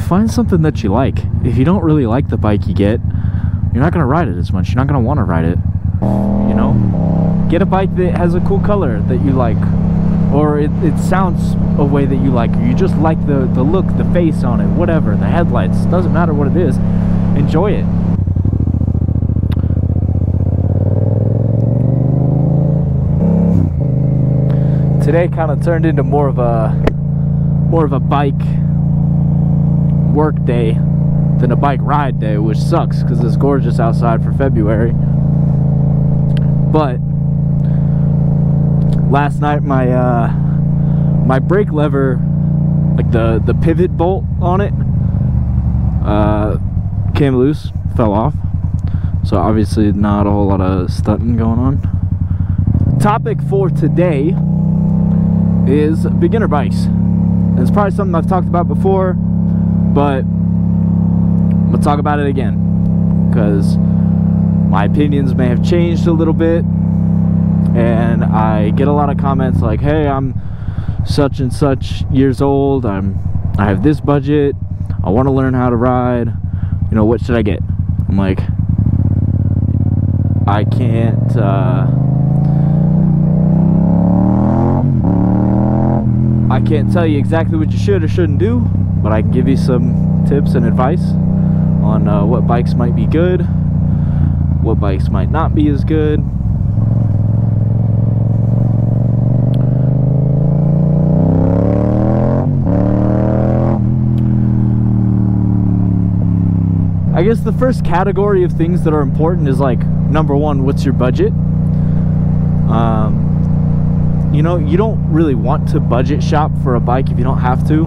find something that you like. If you don't really like the bike you get, you're not gonna ride it as much. You're not gonna want to ride it. You know, get a bike that has a cool color that you like, or it, it sounds a way that you like, you just like the the look, the face on it, whatever, the headlights. Doesn't matter what it is. Enjoy it. Today kind of turned into more of a more of a bike work day than a bike ride day, which sucks because it's gorgeous outside for February. But last night my uh, my brake lever, like the the pivot bolt on it, uh, came loose, fell off. So obviously not a whole lot of stunting going on. Topic for today is beginner bikes. It's probably something I've talked about before, but I'm gonna talk about it again because my opinions may have changed a little bit, and I get a lot of comments like, "Hey, I'm such and such years old. I'm I have this budget. I want to learn how to ride. You know, what should I get?" I'm like, I can't. Uh, I can't tell you exactly what you should or shouldn't do, but I can give you some tips and advice on uh, what bikes might be good, what bikes might not be as good. I guess the first category of things that are important is like number one, what's your budget? Um, you know, you don't really want to budget shop for a bike if you don't have to,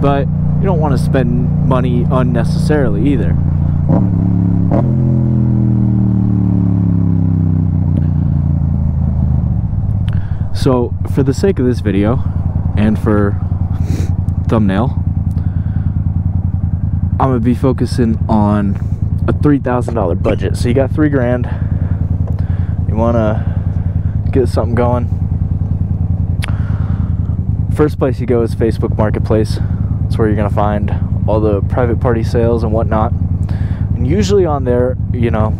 but you don't want to spend money unnecessarily either. So, for the sake of this video and for thumbnail, I'm gonna be focusing on a $3,000 budget. So you got three grand. You wanna get something going first place you go is Facebook Marketplace. That's where you're gonna find all the private party sales and whatnot. And usually on there, you know,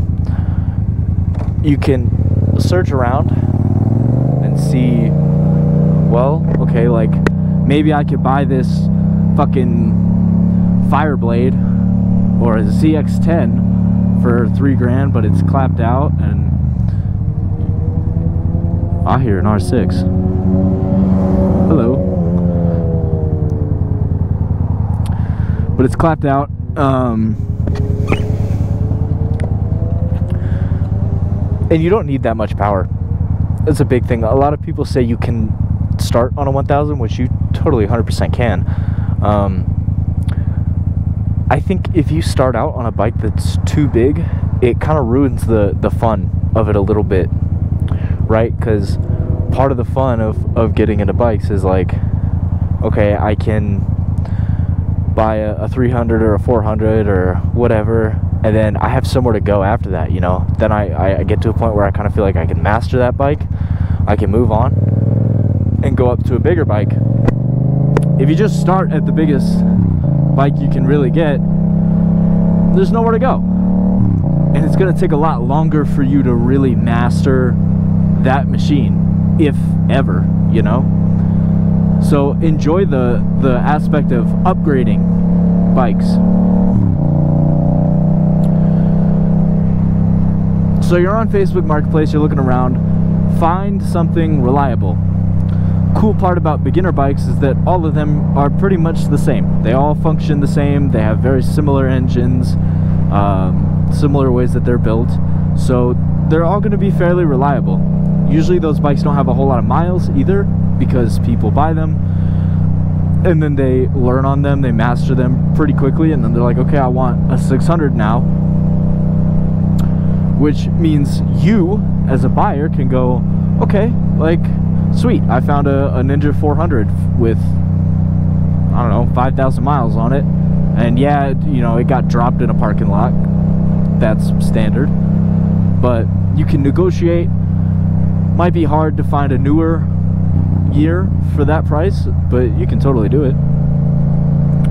you can search around and see, well, okay, like maybe I could buy this fucking Fireblade or a ZX10 for three grand, but it's clapped out and I hear an R6. Hello. But it's clapped out. Um, and you don't need that much power. That's a big thing. A lot of people say you can start on a 1000, which you totally 100% can. Um, I think if you start out on a bike that's too big, it kind of ruins the, the fun of it a little bit, right? Because part of the fun of, of getting into bikes is like, okay, I can buy a, a 300 or a 400 or whatever and then I have somewhere to go after that, you know. Then I, I get to a point where I kind of feel like I can master that bike. I can move on and go up to a bigger bike. If you just start at the biggest bike you can really get, there's nowhere to go. And it's going to take a lot longer for you to really master that machine, if ever, you know. So enjoy the, the aspect of upgrading bikes. So you're on Facebook Marketplace, you're looking around, find something reliable. Cool part about beginner bikes is that all of them are pretty much the same. They all function the same, they have very similar engines, um, similar ways that they're built. So they're all going to be fairly reliable. Usually those bikes don't have a whole lot of miles either, because people buy them and then they learn on them, they master them pretty quickly, and then they're like, okay, I want a 600 now. Which means you, as a buyer, can go, okay, like, sweet, I found a, a Ninja 400 with, I don't know, 5,000 miles on it. And yeah, you know, it got dropped in a parking lot. That's standard. But you can negotiate. Might be hard to find a newer year for that price, but you can totally do it.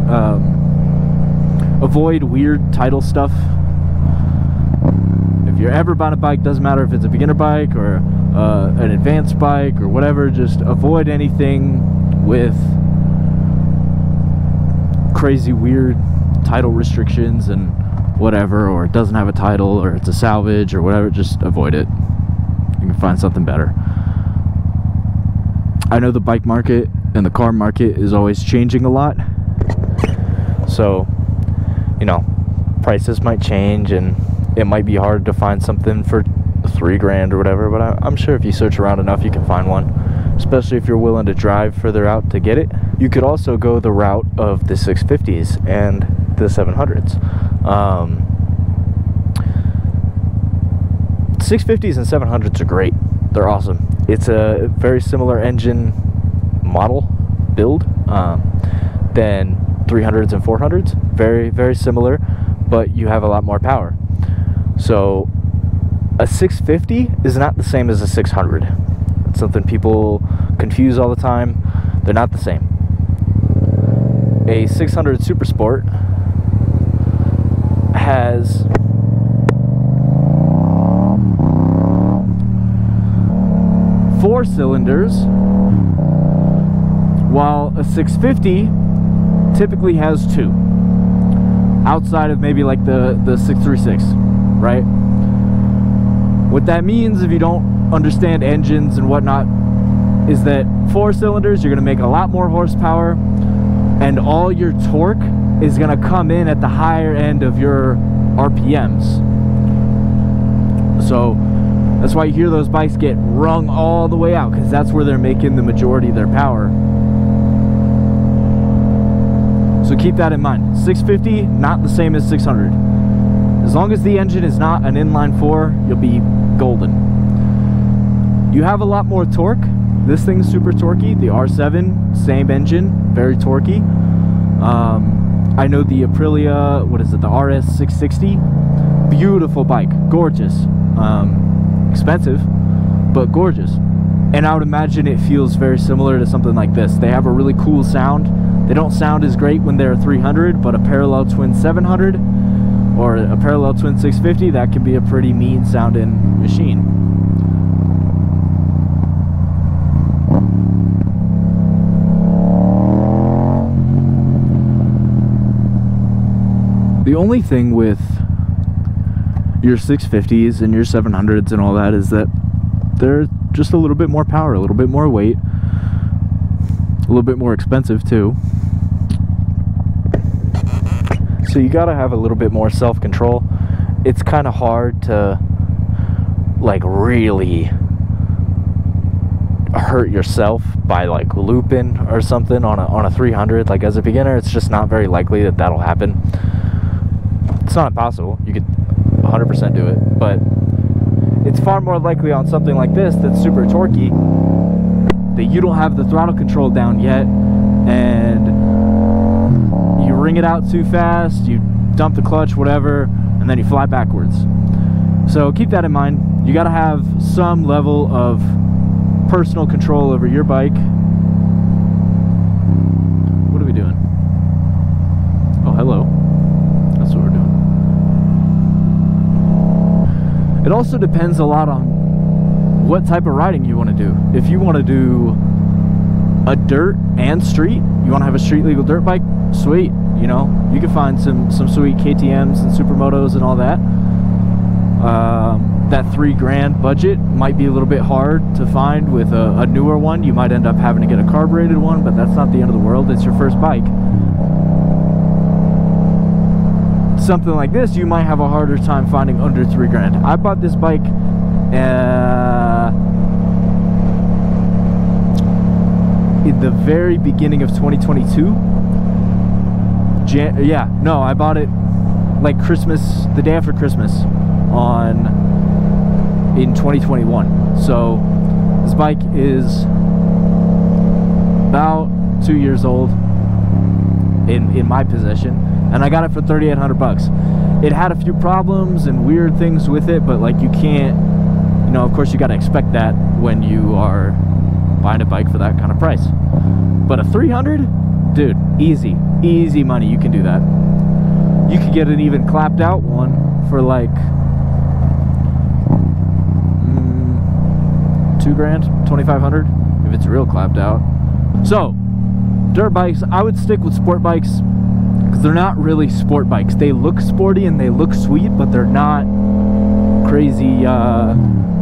Um, avoid weird title stuff. If you're ever buying a bike, doesn't matter if it's a beginner bike or uh, an advanced bike or whatever, just avoid anything with crazy weird title restrictions and whatever, or it doesn't have a title, or it's a salvage, or whatever, just avoid it. You can find something better. I know the bike market and the car market is always changing a lot. So, you know, prices might change and it might be hard to find something for three grand or whatever, but I, am sure if you search around enough, you can find one, especially if you're willing to drive further out to get it. You could also go the route of the 650s and the 700s. Um, 650s and 700s are great. They're awesome. It's a very similar engine model build um, than 300s and 400s. Very, very similar, but you have a lot more power. So a 650 is not the same as a 600. It's something people confuse all the time. They're not the same. A 600 Super Sport has four cylinders, while a 650 typically has two. Outside of maybe like the, the 636, right? What that means, if you don't understand engines and whatnot, is that four cylinders, you're gonna make a lot more horsepower, and all your torque is gonna come in at the higher end of your RPMs. So that's why you hear those bikes get rung all the way out because that's where they're making the majority of their power. So keep that in mind. 650, not the same as 600. As long as the engine is not an inline four, you'll be golden. You have a lot more torque. This thing's super torquey. The R7, same engine, very torquey. Um, I know the Aprilia, what is it, the RS660? Beautiful bike, gorgeous. Um, expensive, but gorgeous. And I would imagine it feels very similar to something like this. They have a really cool sound. They don't sound as great when they're 300, but a parallel twin 700 or a parallel twin 650, that can be a pretty mean sounding machine. The only thing with your 650s and your 700s and all that is that they're just a little bit more power, a little bit more weight, a little bit more expensive too. So you gotta have a little bit more self-control. It's kind of hard to like really hurt yourself by like looping or something on a, on a 300 like as a beginner it's just not very likely that that'll happen it's not impossible. You could 100% do it, but it's far more likely on something like this that's super torquey that you don't have the throttle control down yet and you ring it out too fast, you dump the clutch, whatever, and then you fly backwards. So keep that in mind. You got to have some level of personal control over your bike. It also depends a lot on what type of riding you want to do. If you want to do a dirt and street, you want to have a street legal dirt bike, sweet. You know, you can find some some sweet KTM's and supermotos and all that. Um, that three grand budget might be a little bit hard to find with a, a newer one. You might end up having to get a carbureted one, but that's not the end of the world. It's your first bike something like this, you might have a harder time finding under three grand. I bought this bike uh, in the very beginning of 2022. Jan yeah, no, I bought it like Christmas, the day after Christmas on in 2021. So this bike is about two years old in in my possession and I got it for 3800 bucks. It had a few problems and weird things with it, but like you can't, you know, of course you got to expect that when you are buying a bike for that kind of price. But a 300, dude, easy, easy money. You can do that. You could get an even clapped out one for like mm, two grand, 2500 if it's real clapped out. So, dirt bikes, I would stick with sport bikes they're not really sport bikes. They look sporty and they look sweet, but they're not crazy uh,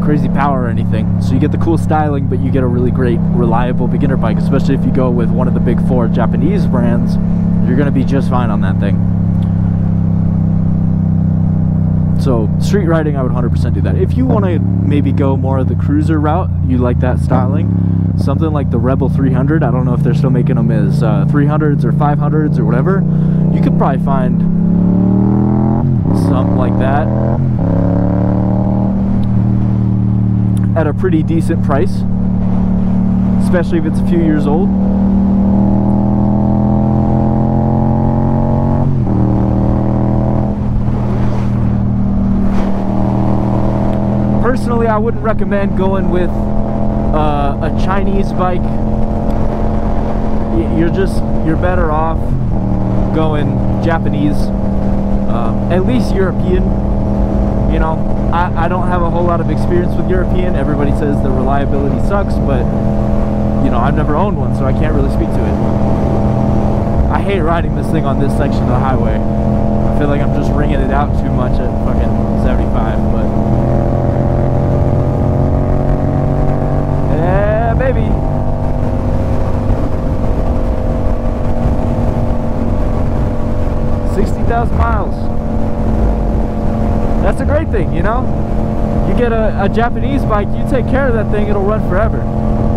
crazy power or anything. So you get the cool styling, but you get a really great, reliable beginner bike, especially if you go with one of the big four Japanese brands. You're going to be just fine on that thing. So street riding, I would 100% do that. If you want to maybe go more of the cruiser route, you like that styling, something like the Rebel 300. I don't know if they're still making them as uh, 300s or 500s or whatever. Could probably find something like that at a pretty decent price, especially if it's a few years old. personally, I wouldn't recommend going with uh, a Chinese bike. You're just, you're better off going Japanese, um, at least European. You know, I, I don't have a whole lot of experience with European. Everybody says the reliability sucks, but, you know, I've never owned one, so I can't really speak to it. I hate riding this thing on this section of the highway. I feel like I'm just ringing it out too much at fucking 75, but Yeah, baby. Sixty thousand miles. That's a great thing, you know. You get a, a Japanese bike, you take care of that thing, it'll run forever.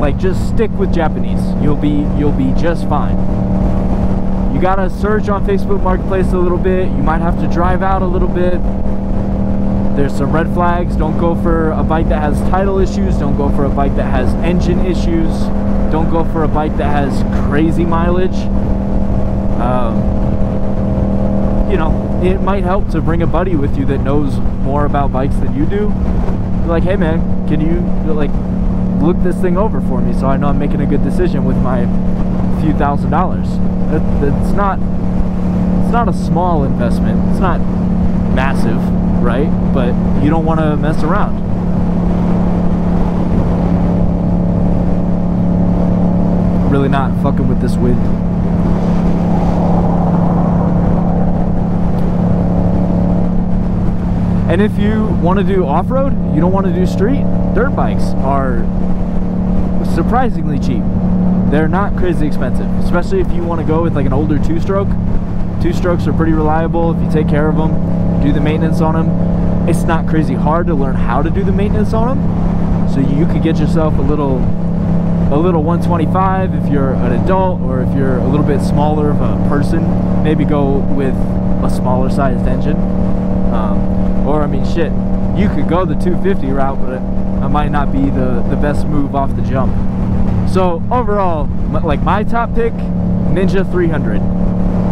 Like just stick with Japanese. You'll be you'll be just fine. You gotta search on Facebook Marketplace a little bit. You might have to drive out a little bit there's some red flags. Don't go for a bike that has title issues. Don't go for a bike that has engine issues. Don't go for a bike that has crazy mileage. Um, you know, it might help to bring a buddy with you that knows more about bikes than you do. Like, hey man, can you like look this thing over for me so I know I'm making a good decision with my few thousand dollars. It's not it's not a small investment. It's not massive right? But you don't want to mess around. Really not fucking with this wind. And if you want to do off-road, you don't want to do street, dirt bikes are surprisingly cheap. They're not crazy expensive, especially if you want to go with like an older two-stroke. Two-strokes are pretty reliable if you take care of them do the maintenance on them. It's not crazy hard to learn how to do the maintenance on them. So you could get yourself a little a little 125 if you're an adult or if you're a little bit smaller of a person maybe go with a smaller sized engine or I mean shit you could go the 250 route but it, might not be the the best move off the jump. So overall like my top pick Ninja 300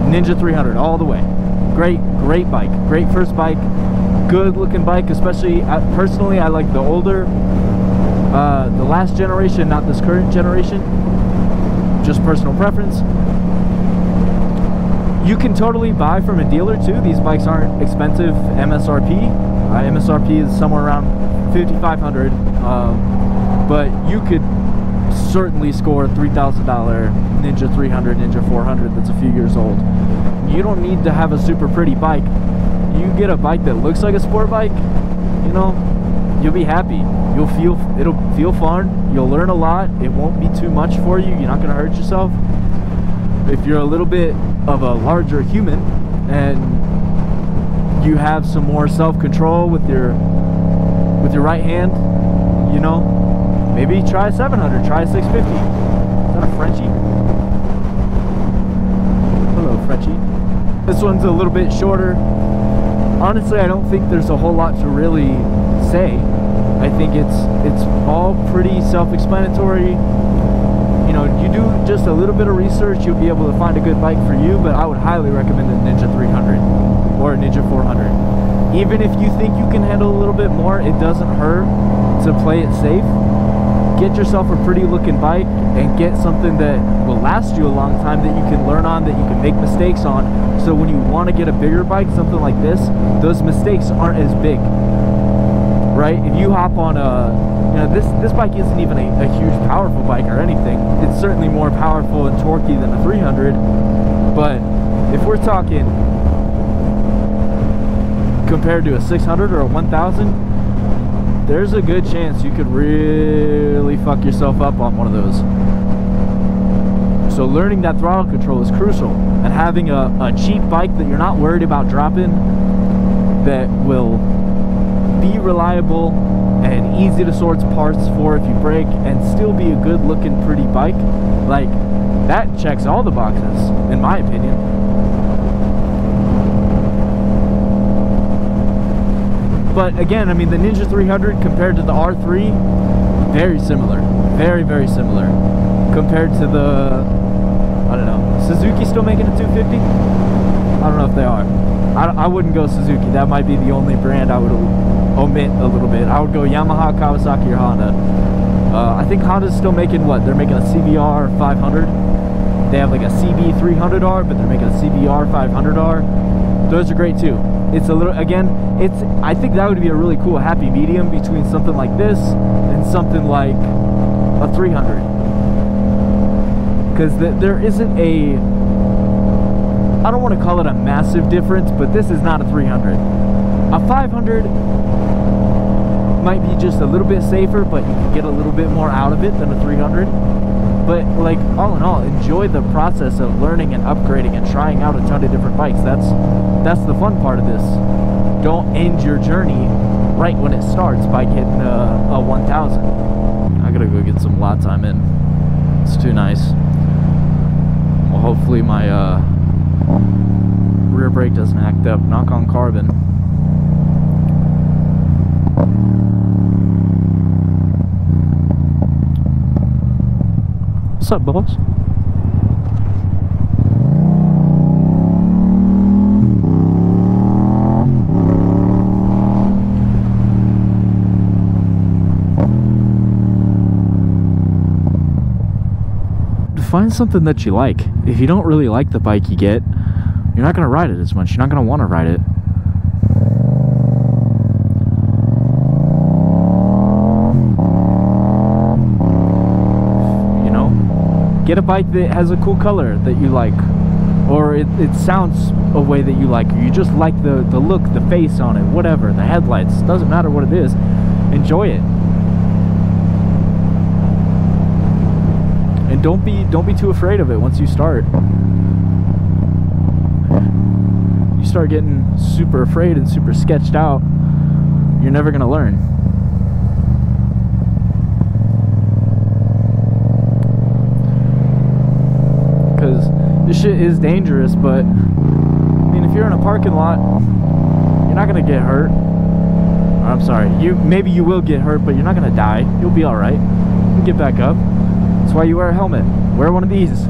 Ninja 300 all the way. Great great bike great first bike. Good looking bike especially uh, personally I like the older uh, the last generation not this current generation. Just personal preference you can totally buy from a dealer too these bikes aren't expensive MSRP uh, MSRP is somewhere around 5500 um, but you could certainly score a $3,000 Ninja 300, Ninja 400 that's a few years old. You don't need to have a super pretty bike. You get a bike that looks like a sport bike, you know, you'll be happy. You'll feel, it'll feel fun. You'll learn a lot. It won't be too much for you. You're not going to hurt yourself. If you're a little bit of a larger human and you have some more self-control with your with your right hand, you know, Maybe try 700, try 650. Is that a Frenchie? Hello, Frenchie. This one's a little bit shorter. Honestly, I don't think there's a whole lot to really say. I think it's it's all pretty self-explanatory. You know, you do just a little bit of research, you'll be able to find a good bike for you, but I would highly recommend the Ninja 300 or a Ninja 400. Even if you think you can handle a little bit more, it doesn't hurt to play it safe get yourself a pretty looking bike and get something that will last you a long time that you can learn on, that you can make mistakes on. So when you want to get a bigger bike, something like this, those mistakes aren't as big, right? If you hop on a, you know, this, this bike isn't even a, a huge powerful bike or anything. It's certainly more powerful and torquey than a 300, but if we're talking compared to a 600 or a 1000, there's a good chance you could really fuck yourself up on one of those. So learning that throttle control is crucial. And having a, a cheap bike that you're not worried about dropping that will be reliable and easy to source parts for if you break and still be a good looking pretty bike like that checks all the boxes in my opinion But again, I mean, the Ninja 300 compared to the R3, very similar. Very, very similar. Compared to the, I don't know, Suzuki still making a 250? I don't know if they are. I, I wouldn't go Suzuki. That might be the only brand I would omit a little bit. I would go Yamaha, Kawasaki, or Honda. Uh, I think Honda's still making what? They're making a CBR 500. They have like a CB 300R, but they're making a CBR 500R. Those are great too it's a little again it's i think that would be a really cool happy medium between something like this and something like a 300 because th there isn't a i don't want to call it a massive difference but this is not a 300 a 500 might be just a little bit safer but you can get a little bit more out of it than a 300 but like all in all enjoy the process of learning and upgrading and trying out a ton of different bikes. That's that's the fun part of this. Don't end your journey right when it starts by getting a, a 1000 I gotta go get some lot time in. It's too nice. Well hopefully my uh, rear brake doesn't act up. Knock on carbon What's up, boss? Find something that you like. If you don't really like the bike you get, you're not going to ride it as much. You're not going to want to ride it. Get a bike that has a cool color that you like. Or it, it sounds a way that you like. You just like the, the look, the face on it, whatever. The headlights. Doesn't matter what it is. Enjoy it. And don't be don't be too afraid of it once you start. You start getting super afraid and super sketched out, you're never gonna learn. This shit is dangerous, but I mean, if you're in a parking lot, you're not gonna get hurt. I'm sorry, you maybe you will get hurt, but you're not gonna die. You'll be all right. You get back up. That's why you wear a helmet. Wear one of these.